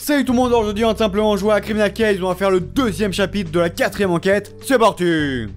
Salut tout le monde, aujourd'hui on va simplement jouer à Criminal Case, on va faire le deuxième chapitre de la quatrième enquête, c'est parti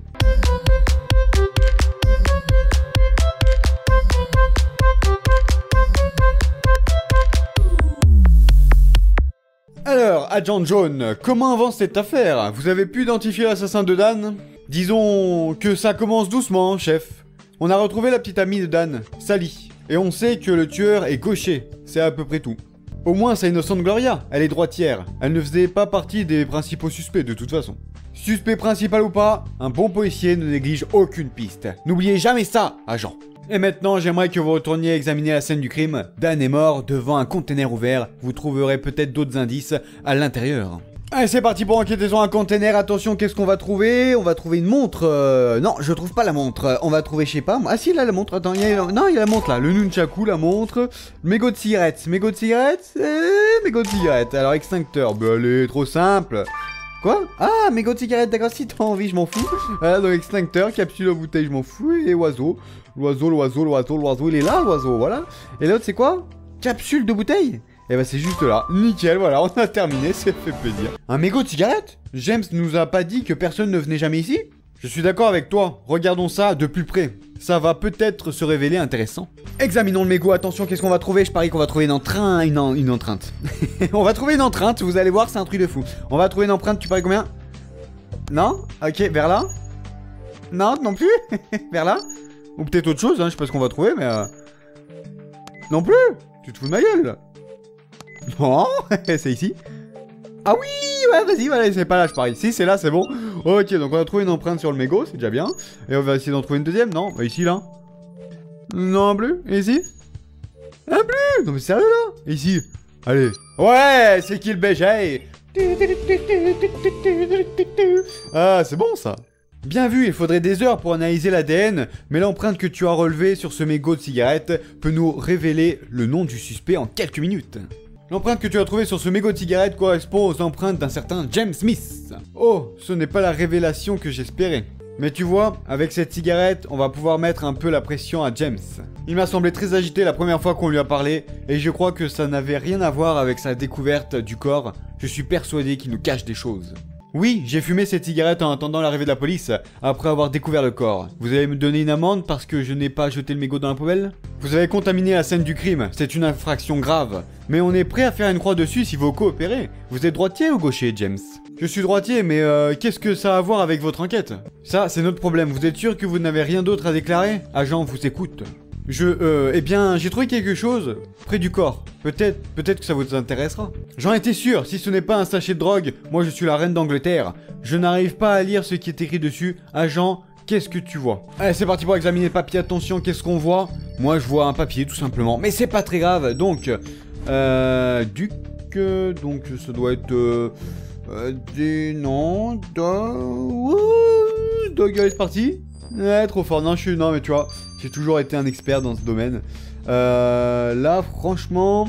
Alors, agent John, comment avance cette affaire? Vous avez pu identifier l'assassin de Dan? Disons que ça commence doucement, chef. On a retrouvé la petite amie de Dan, Sally, et on sait que le tueur est gaucher, c'est à peu près tout. Au moins, c'est innocente Gloria, elle est droitière. Elle ne faisait pas partie des principaux suspects de toute façon. Suspect principal ou pas, un bon policier ne néglige aucune piste. N'oubliez jamais ça, agent. Et maintenant, j'aimerais que vous retourniez examiner la scène du crime. Dan est mort devant un conteneur ouvert. Vous trouverez peut-être d'autres indices à l'intérieur. Allez, c'est parti pour enquêter sur un conteneur. Attention, qu'est-ce qu'on va trouver? On va trouver une montre. euh, Non, je trouve pas la montre. On va trouver, je sais pas. Ah si, là, la montre. Attends, il y a... non, il y a la montre là. Le nunchaku, la montre. Mégot de cigarette. Mégot de cigarette eh, Mégot de cigarette. Alors, extincteur. Bah, allez, trop simple. Quoi? Ah, mégot de cigarette, d'accord, si t'as envie, je m'en fous. Voilà, donc extincteur, capsule aux bouteilles, je m'en fous. Et oiseau. L'oiseau, l'oiseau, l'oiseau, l'oiseau, il est là, l'oiseau, voilà. Et l'autre, c'est quoi? Capsule de bouteille? Et bah c'est juste là, nickel, voilà, on a terminé, c'est fait plaisir. Un mégot de cigarette? James nous a pas dit que personne ne venait jamais ici? Je suis d'accord avec toi, regardons ça de plus près. Ça va peut-être se révéler intéressant. Examinons le mégot, attention, qu'est-ce qu'on va trouver? Je parie qu'on va trouver une entrain, une, une empreinte. on va trouver une empreinte, vous allez voir, c'est un truc de fou. On va trouver une empreinte, tu paries combien? Non? Ok, vers là? Non, non plus? Vers là? Ou peut-être autre chose, hein, je sais pas ce qu'on va trouver, mais... euh, Non plus? Tu te fous de ma gueule non, c'est ici. Ah oui, ouais, vas-y, voilà, c'est pas là, je parie. Si, c'est là, c'est bon. Ok, donc on a trouvé une empreinte sur le mégot, c'est déjà bien. Et on va essayer d'en trouver une deuxième, non? Bah, Ici, là. Non plus? Et ici? Un plus Non mais sérieux, là? Ici? Allez. Ouais, c'est qui le Ah, c'est bon, ça. Bien vu, il faudrait des heures pour analyser l'ADN, mais l'empreinte que tu as relevée sur ce mégot de cigarette peut nous révéler le nom du suspect en quelques minutes. L'empreinte que tu as trouvée sur ce mégot de cigarette correspond aux empreintes d'un certain James Smith. Oh, ce n'est pas la révélation que j'espérais. Mais tu vois, avec cette cigarette, on va pouvoir mettre un peu la pression à James. Il m'a semblé très agité la première fois qu'on lui a parlé, et je crois que ça n'avait rien à voir avec sa découverte du corps. Je suis persuadé qu'il nous cache des choses. Oui, j'ai fumé cette cigarette en attendant l'arrivée de la police, après avoir découvert le corps. Vous allez me donner une amende parce que je n'ai pas jeté le mégot dans la poubelle? Vous avez contaminé la scène du crime, c'est une infraction grave. Mais on est prêt à faire une croix dessus si vous coopérez. Vous êtes droitier ou gaucher, James? Je suis droitier, mais euh, qu'est-ce que ça a à voir avec votre enquête? Ça, c'est notre problème. Vous êtes sûr que vous n'avez rien d'autre à déclarer? Agent, vous écoute. Je, euh, eh bien, j'ai trouvé quelque chose près du corps. Peut-être, peut-être que ça vous intéressera. J'en étais sûr, si ce n'est pas un sachet de drogue, moi je suis la reine d'Angleterre. Je n'arrive pas à lire ce qui est écrit dessus. Agent, qu'est-ce que tu vois Allez, c'est parti pour examiner le papier. Attention, qu'est-ce qu'on voit Moi, je vois un papier, tout simplement. Mais c'est pas très grave. Donc, euh, Duc, donc ça doit être euh, euh, des non, do... Dog, allez, c'est parti. Ouais, trop fort. Non, je suis, non, mais tu vois, j'ai toujours été un expert dans ce domaine. Euh, là, franchement.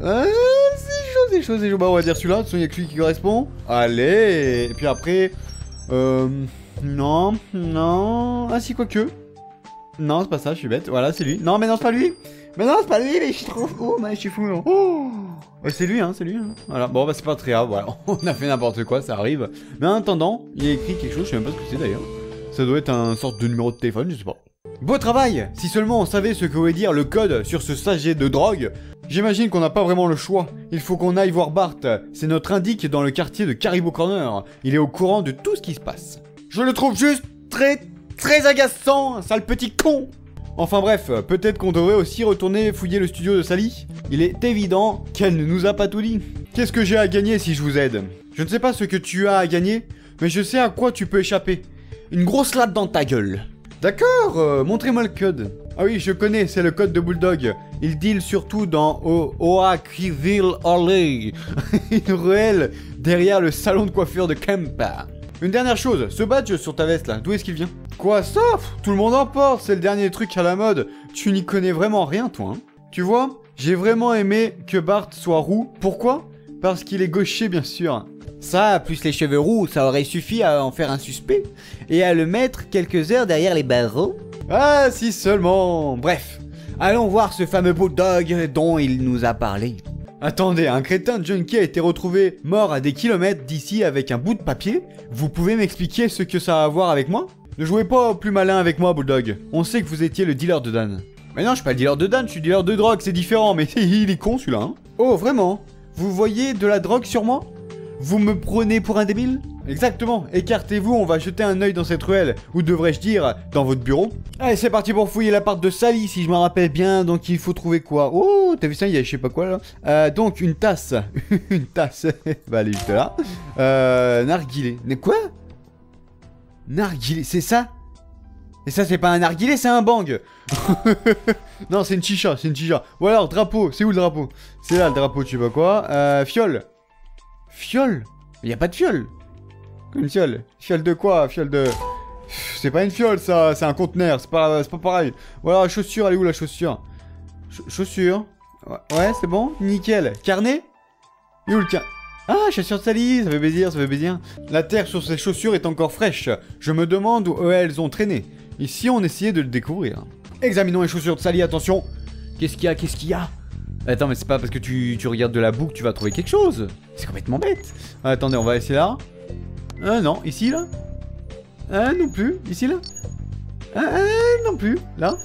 Euh, c'est chaud, c'est chaud, c'est chaud. Bah, on va dire celui-là. De toute façon, il y a que lui qui correspond. Allez. Et puis après. Euh. Non, non. Ah, si, quoique. Non, c'est pas ça, je suis bête. Voilà, c'est lui. Non, mais non, c'est pas lui. Mais non, c'est pas lui, mais je suis trop fou. Mais je suis fou, non. Oh. C'est lui, hein, c'est lui. hein. Voilà, bon, bah, c'est pas très grave. Voilà, on a fait n'importe quoi, ça arrive. Mais en attendant, il a écrit quelque chose, je sais même pas ce que c'est d'ailleurs. Ça doit être un sorte de numéro de téléphone, je sais pas. Beau travail Si seulement on savait ce que voulait dire le code sur ce sachet de drogue. J'imagine qu'on n'a pas vraiment le choix. Il faut qu'on aille voir Bart. C'est notre indique dans le quartier de Caribou Corner. Il est au courant de tout ce qui se passe. Je le trouve juste très, très agaçant, sale petit con Enfin bref, peut-être qu'on devrait aussi retourner fouiller le studio de Sally. Il est évident qu'elle ne nous a pas tout dit. Qu'est-ce que j'ai à gagner si je vous aide? Je ne sais pas ce que tu as à gagner, mais je sais à quoi tu peux échapper. Une grosse latte dans ta gueule. D'accord, euh, montrez-moi le code. Ah oui, je connais, c'est le code de Bulldog. Il deal surtout dans Oakville Alley, une ruelle derrière le salon de coiffure de Kempa. Une dernière chose, ce badge sur ta veste là, d'où est-ce qu'il vient? Quoi ça Tout le monde en porte, c'est le dernier truc à la mode. Tu n'y connais vraiment rien toi, hein Tu vois J'ai vraiment aimé que Bart soit roux. Pourquoi? Parce qu'il est gaucher bien sûr. Ça, plus les cheveux roux, ça aurait suffi à en faire un suspect et à le mettre quelques heures derrière les barreaux. Ah, si seulement Bref, allons voir ce fameux bulldog dont il nous a parlé. Attendez, un crétin junkie a été retrouvé mort à des kilomètres d'ici avec un bout de papier Vous pouvez m'expliquer ce que ça a à voir avec moi? Ne jouez pas au plus malin avec moi, Bulldog. On sait que vous étiez le dealer de Dan. Mais non, je suis pas le dealer de Dan, je suis dealer de drogue, c'est différent, mais il est con celui-là. Hein. Oh, vraiment? Vous voyez de la drogue sur moi? Vous me prenez pour un débile? Exactement, écartez-vous, on va jeter un œil dans cette ruelle, ou devrais-je dire, dans votre bureau. Allez, c'est parti pour fouiller l'appart de Sally, si je me rappelle bien, donc il faut trouver quoi. Oh, t'as vu ça, il y a je sais pas quoi là. Euh, donc, une tasse, une tasse, va aller juste là. Euh, narguilé, mais quoi? Narguilé, c'est ça? Et ça, c'est pas un narguilé, c'est un bang. Non, c'est une chicha, c'est une chicha. Ou alors, drapeau, c'est où le drapeau? C'est là le drapeau, tu sais pas quoi. Euh, fiole. Fiole? Il y a pas de fiole une fiole. Fiole de quoi Fiole de... C'est pas une fiole ça, c'est un conteneur, c'est pas, pas pareil. Voilà, chaussure, elle est où la chaussure? Chaussure. Ouais, c'est bon, nickel. Carnet? Et où le carnet ah, chaussures de Sally, ça fait plaisir, ça fait plaisir. La terre sur ces chaussures est encore fraîche. Je me demande où elles ont traîné. Ici, on essayait de le découvrir. Examinons les chaussures de Sally, attention. Qu'est-ce qu'il y a Qu'est-ce qu'il y a? Attends, mais c'est pas parce que tu, tu, regardes de la boue que tu vas trouver quelque chose. C'est complètement bête. Attendez, on va essayer là. Ah non, ici là. Ah non plus, ici là. Ah, non plus, là.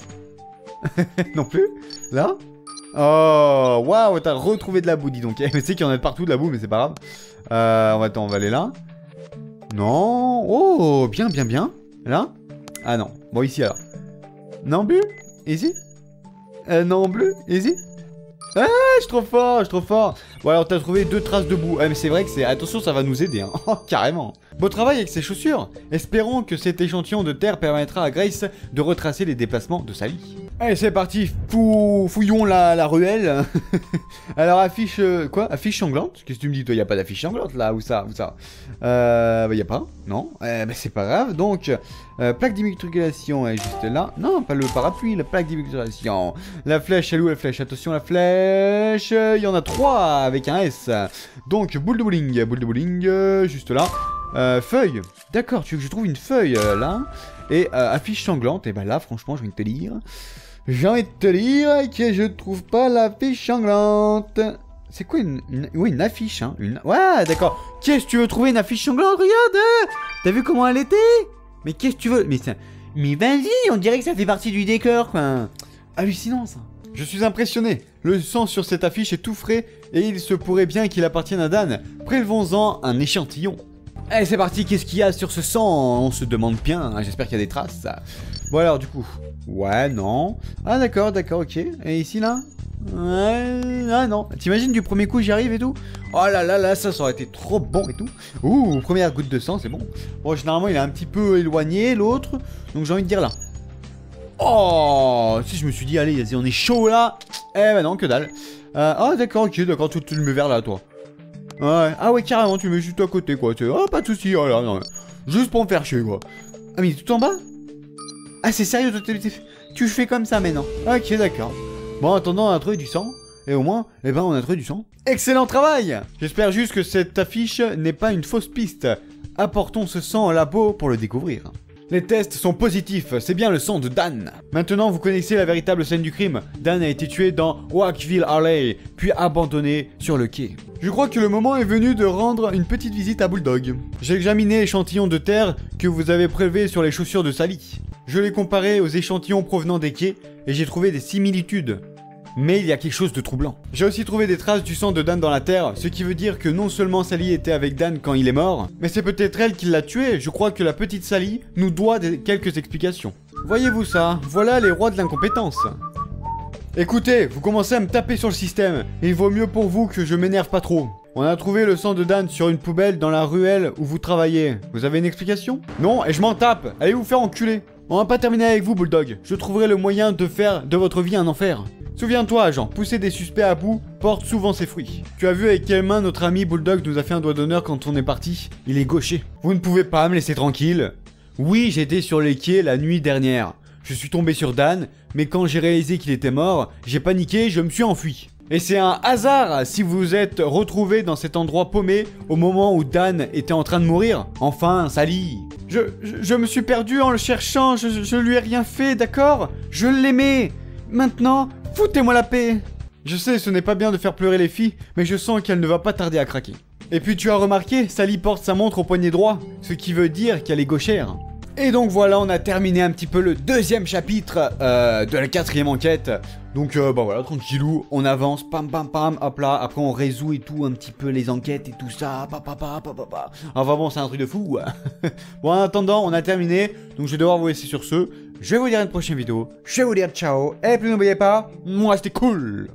Non plus, là. Oh, waouh, t'as retrouvé de la boue, dis donc. Mais c'est qu'il y en a partout de la boue, mais c'est pas grave. Euh, on va, attends, on va aller là. Non, oh, bien, bien, bien. Là. Ah non, bon, ici alors. Non plus. Ici. Euh, Non bleu Ici ah, je suis trop fort, je suis trop fort. Bon alors t'as trouvé deux traces de boue. Ah mais c'est vrai que c'est... Attention, ça va nous aider. Oh, carrément. Beau travail avec ces chaussures. Espérons que cet échantillon de terre permettra à Grace de retracer les déplacements de Sally. Allez, c'est parti, fouillons la, ruelle. Alors, affiche... Euh, quoi? Affiche sanglante? Qu'est-ce que tu me dis, toi? Il a pas d'affiche sanglante, là? Où ça? Où ça? Euh... Bah, y a pas, non? Eh, bah, c'est pas grave, donc... Euh, plaque d'immatriculation est juste là. Non, pas le parapluie, la plaque d'immatriculation. La flèche, elle est où la flèche? Attention, la flèche Il y en a trois avec un S. Donc, boule de bowling, bowling, euh, juste là. Euh, feuille. D'accord, tu veux que je trouve une feuille, là Et affiche sanglante, et bah là, franchement, je vais te lire. J'ai envie de te dire que je trouve pas l'affiche sanglante. C'est quoi une, Oui, une affiche, hein une... Ouais, d'accord. Qu'est-ce que tu veux trouver une affiche sanglante? Regarde T'as vu comment elle était? Mais qu'est-ce que tu veux? Mais, Mais vas-y, on dirait que ça fait partie du décor, quoi. Hallucinant, ça. Je suis impressionné. Le sang sur cette affiche est tout frais et il se pourrait bien qu'il appartienne à Dan. Prélevons-en un échantillon. Allez, c'est parti, qu'est-ce qu'il y a sur ce sang? On se demande bien, hein. j'espère qu'il y a des traces. Bon alors, du coup, Ouais, non. Ah d'accord, d'accord, ok. Et ici là? Ouais, ah non. T'imagines du premier coup j'y arrive et tout? Oh là là là, ça, ça aurait été trop bon et tout. Ouh, première goutte de sang, c'est bon. Bon, généralement il est un petit peu éloigné l'autre, donc j'ai envie de dire là. Oh, si je me suis dit, allez, on est chaud là. Eh ben non, que dalle. Euh, ah d'accord, ok, d'accord, tu, le mets vers là, toi. Ouais, ah ouais, carrément, tu le mets juste à côté, quoi. Oh, pas de soucis, oh là, non. Juste pour me faire chier, quoi. Ah mais tout en bas? Ah, c'est sérieux, tu fais comme ça maintenant. Ok, d'accord. Bon, en attendant, on a trouvé du sang. Et au moins, eh ben, on a trouvé du sang. Excellent travail J'espère juste que cette affiche n'est pas une fausse piste. Apportons ce sang au labo pour le découvrir. Les tests sont positifs, c'est bien le sang de Dan. Maintenant, vous connaissez la véritable scène du crime. Dan a été tué dans Wackville Alley, puis abandonné sur le quai. Je crois que le moment est venu de rendre une petite visite à Bulldog. J'ai examiné l'échantillon de terre que vous avez prélevé sur les chaussures de Sally. Je l'ai comparé aux échantillons provenant des quais et j'ai trouvé des similitudes. Mais il y a quelque chose de troublant. J'ai aussi trouvé des traces du sang de Dan dans la terre, ce qui veut dire que non seulement Sally était avec Dan quand il est mort, mais c'est peut-être elle qui l'a tué. Je crois que la petite Sally nous doit quelques explications. Voyez-vous ça? Voilà les rois de l'incompétence. Écoutez, vous commencez à me taper sur le système. Il vaut mieux pour vous que je m'énerve pas trop. On a trouvé le sang de Dan sur une poubelle dans la ruelle où vous travaillez. Vous avez une explication? Non, et je m'en tape. Allez vous faire enculer. On va pas terminer avec vous, Bulldog. Je trouverai le moyen de faire de votre vie un enfer. Souviens-toi, agent, pousser des suspects à bout porte souvent ses fruits. Tu as vu avec quelle main notre ami Bulldog nous a fait un doigt d'honneur quand on est parti? Il est gaucher. Vous ne pouvez pas me laisser tranquille. Oui, j'étais sur les quais la nuit dernière. Je suis tombé sur Dan, mais quand j'ai réalisé qu'il était mort, j'ai paniqué, je me suis enfui. Et c'est un hasard si vous êtes retrouvé dans cet endroit paumé au moment où Dan était en train de mourir. Enfin, Sally. Je, me suis perdu en le cherchant, je, je lui ai rien fait, d'accord? Je l'aimais. Maintenant, foutez-moi la paix. Je sais, ce n'est pas bien de faire pleurer les filles, mais je sens qu'elle ne va pas tarder à craquer. Et puis tu as remarqué, Sally porte sa montre au poignet droit, ce qui veut dire qu'elle est gauchère. Et donc voilà, on a terminé un petit peu le deuxième chapitre euh, de la quatrième enquête. Donc euh, bah voilà, tranquillou, on avance, pam pam pam, hop là, après on résout et tout un petit peu les enquêtes et tout ça, pa pa pa pa pa pa. Enfin bon, c'est un truc de fou. bon, en attendant, on a terminé, donc je vais devoir vous laisser sur ce. Je vais vous dire à une prochaine vidéo, je vais vous dire ciao, et puis n'oubliez pas, moi c'était cool